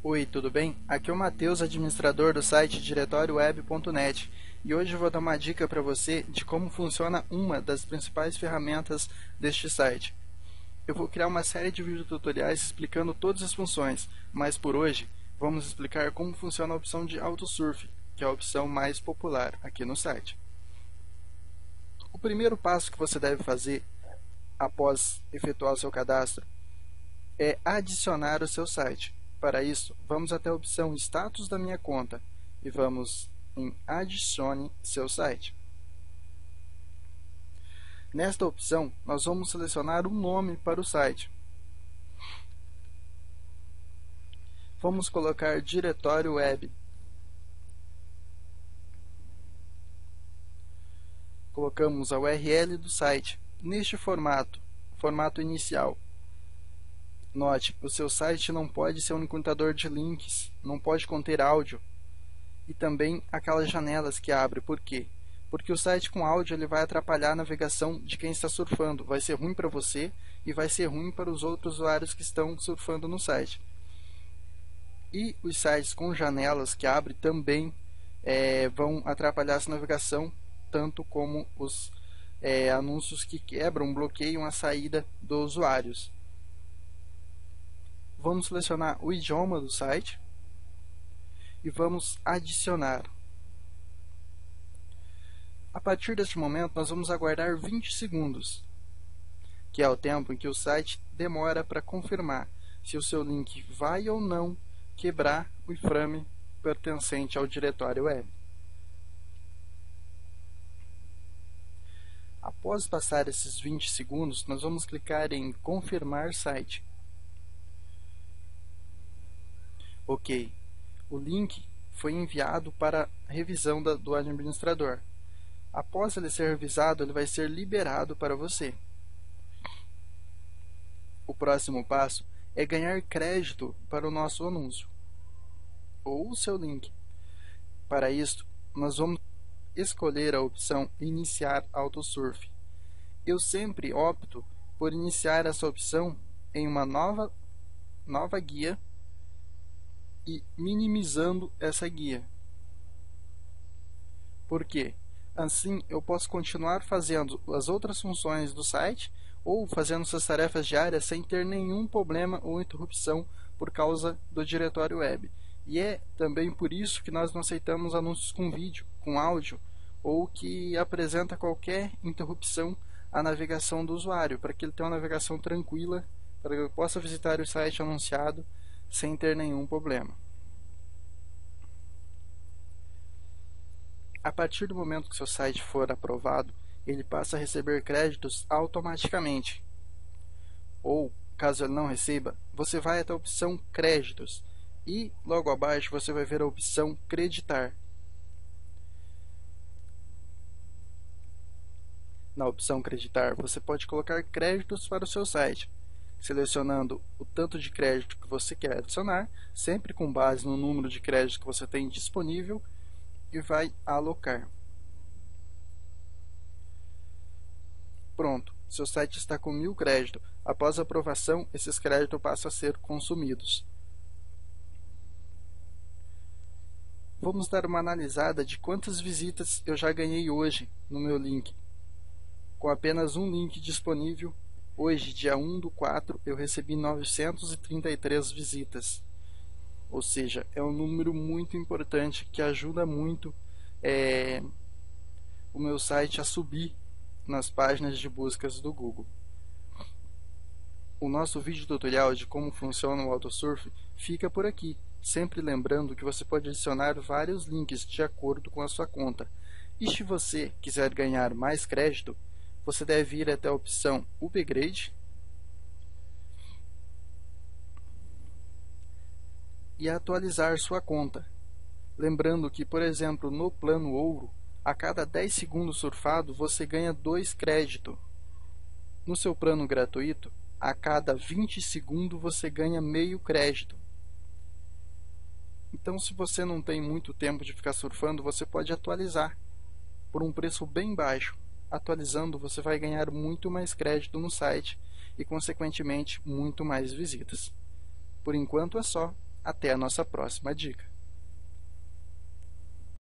Oi, tudo bem? Aqui é o Matheus, administrador do site diretórioweb.net e hoje vou dar uma dica para você de como funciona uma das principais ferramentas deste site. Eu vou criar uma série de videotutoriais explicando todas as funções, mas por hoje vamos explicar como funciona a opção de AutoSurf, que é a opção mais popular aqui no site. O primeiro passo que você deve fazer após efetuar o seu cadastro é adicionar o seu site. Para isso, vamos até a opção Status da minha conta e vamos em Adicione seu site. Nesta opção, nós vamos selecionar um nome para o site. Vamos colocar Diretório Web. Colocamos a URL do site neste formato, formato inicial. Note, o seu site não pode ser um encurtador de links, não pode conter áudio e também aquelas janelas que abre. Por quê? Porque o site com áudio ele vai atrapalhar a navegação de quem está surfando. Vai ser ruim para você e vai ser ruim para os outros usuários que estão surfando no site. E os sites com janelas que abre também é, vão atrapalhar essa navegação, tanto como os é, anúncios que quebram, bloqueiam a saída dos usuários vamos selecionar o idioma do site e vamos adicionar. A partir deste momento, nós vamos aguardar 20 segundos, que é o tempo em que o site demora para confirmar se o seu link vai ou não quebrar o iframe pertencente ao diretório web. Após passar esses 20 segundos, nós vamos clicar em confirmar site. Ok. O link foi enviado para revisão da, do administrador. Após ele ser revisado, ele vai ser liberado para você. O próximo passo é ganhar crédito para o nosso anúncio ou o seu link. Para isso, nós vamos escolher a opção Iniciar Autosurf. Eu sempre opto por iniciar essa opção em uma nova, nova guia e minimizando essa guia. Por quê? Assim eu posso continuar fazendo as outras funções do site ou fazendo suas tarefas diárias sem ter nenhum problema ou interrupção por causa do diretório web. E é também por isso que nós não aceitamos anúncios com vídeo, com áudio ou que apresenta qualquer interrupção à navegação do usuário, para que ele tenha uma navegação tranquila, para que ele possa visitar o site anunciado sem ter nenhum problema. A partir do momento que seu site for aprovado, ele passa a receber créditos automaticamente. Ou, caso ele não receba, você vai até a opção Créditos e logo abaixo você vai ver a opção Creditar. Na opção Creditar, você pode colocar créditos para o seu site selecionando o tanto de crédito que você quer adicionar, sempre com base no número de créditos que você tem disponível, e vai alocar. Pronto, seu site está com mil créditos. Após a aprovação, esses créditos passam a ser consumidos. Vamos dar uma analisada de quantas visitas eu já ganhei hoje no meu link. Com apenas um link disponível, Hoje, dia 1 do 4, eu recebi 933 visitas. Ou seja, é um número muito importante que ajuda muito é, o meu site a subir nas páginas de buscas do Google. O nosso vídeo tutorial de como funciona o Autosurf fica por aqui, sempre lembrando que você pode adicionar vários links de acordo com a sua conta. E se você quiser ganhar mais crédito, você deve ir até a opção Upgrade e atualizar sua conta. Lembrando que, por exemplo, no plano ouro, a cada 10 segundos surfado você ganha 2 créditos. No seu plano gratuito, a cada 20 segundos você ganha meio crédito. Então, se você não tem muito tempo de ficar surfando, você pode atualizar por um preço bem baixo atualizando, você vai ganhar muito mais crédito no site e, consequentemente, muito mais visitas. Por enquanto é só. Até a nossa próxima dica.